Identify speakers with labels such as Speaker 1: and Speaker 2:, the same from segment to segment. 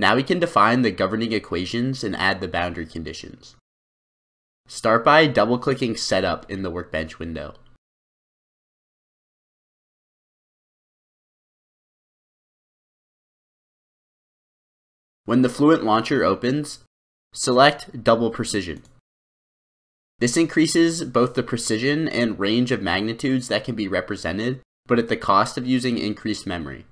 Speaker 1: Now we can define the governing equations and add the boundary conditions. Start by double-clicking Setup in the Workbench window. When the Fluent Launcher opens, select Double Precision. This increases both the precision and range of magnitudes that can be represented, but at the cost of using increased memory.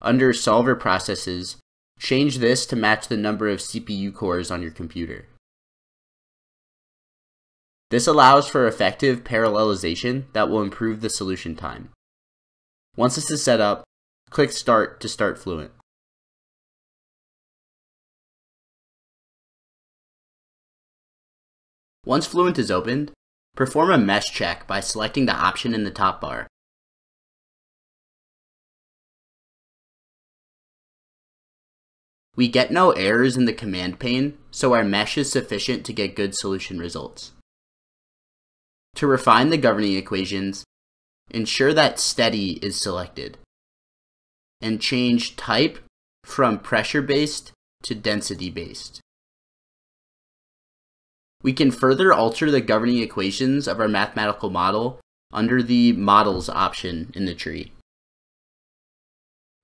Speaker 1: Under Solver Processes, change this to match the number of CPU cores on your computer. This allows for effective parallelization that will improve the solution time. Once this is set up, click Start to start Fluent. Once Fluent is opened, perform a mesh check by selecting the option in the top bar. We get no errors in the command pane, so our mesh is sufficient to get good solution results. To refine the governing equations, ensure that steady is selected, and change type from pressure-based to density-based. We can further alter the governing equations of our mathematical model under the Models option in the tree.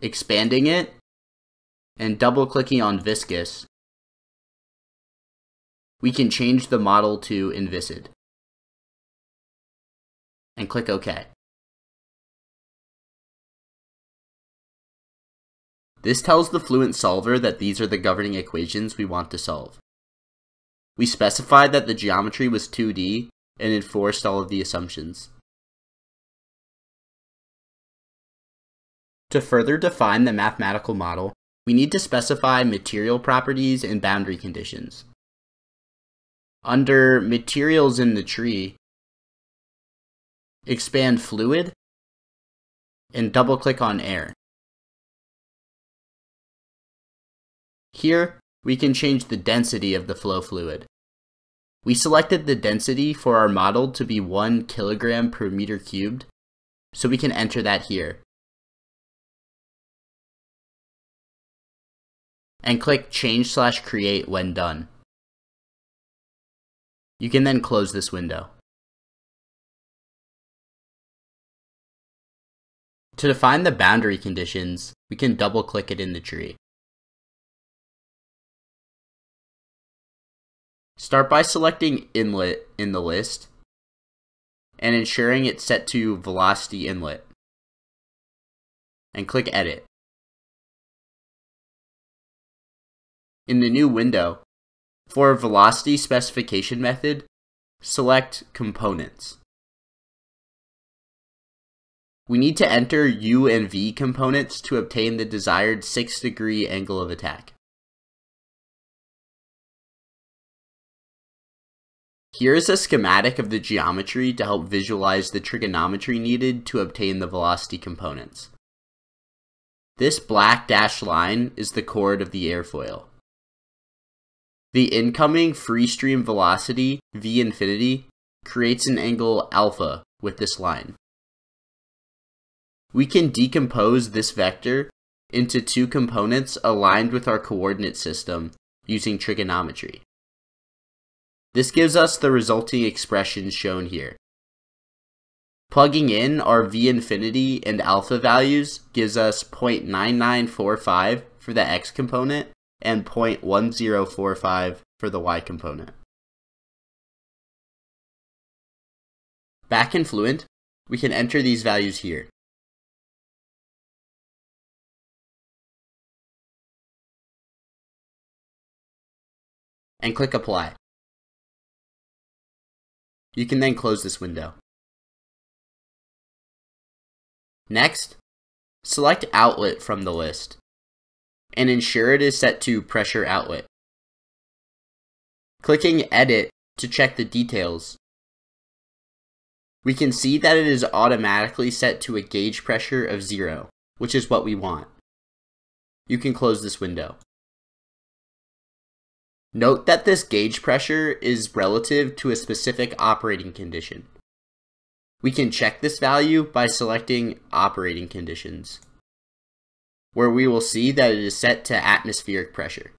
Speaker 1: Expanding it and double-clicking on Viscous, we can change the model to Inviscid. And click OK. This tells the Fluent solver that these are the governing equations we want to solve. We specified that the geometry was 2D and enforced all of the assumptions. To further define the mathematical model, we need to specify material properties and boundary conditions. Under Materials in the tree, expand Fluid, and double-click on Air. Here, we can change the density of the flow fluid. We selected the density for our model to be 1 kilogram per meter cubed, so we can enter that here. And click change slash create when done. You can then close this window. To define the boundary conditions, we can double click it in the tree. Start by selecting inlet in the list and ensuring it's set to velocity inlet. And click edit. In the new window, for velocity specification method, select components. We need to enter U and V components to obtain the desired 6 degree angle of attack. Here is a schematic of the geometry to help visualize the trigonometry needed to obtain the velocity components. This black dashed line is the chord of the airfoil. The incoming free stream velocity, v infinity, creates an angle alpha with this line. We can decompose this vector into two components aligned with our coordinate system using trigonometry. This gives us the resulting expressions shown here. Plugging in our v infinity and alpha values gives us 0.9945 for the x component and 0.1045 for the y component. Back in Fluent, we can enter these values here. And click Apply. You can then close this window. Next, select Outlet from the list and ensure it is set to Pressure Outlet. Clicking Edit to check the details, we can see that it is automatically set to a gauge pressure of zero, which is what we want. You can close this window. Note that this gauge pressure is relative to a specific operating condition. We can check this value by selecting Operating Conditions. Where we will see that it is set to atmospheric pressure.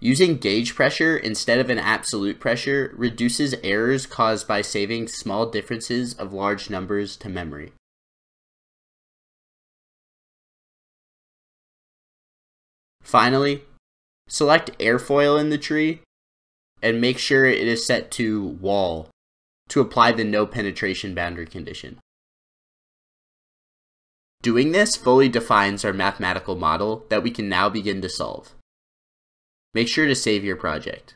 Speaker 1: Using gauge pressure instead of an absolute pressure reduces errors caused by saving small differences of large numbers to memory. Finally, select airfoil in the tree and make sure it is set to wall to apply the no penetration boundary condition. Doing this fully defines our mathematical model that we can now begin to solve. Make sure to save your project.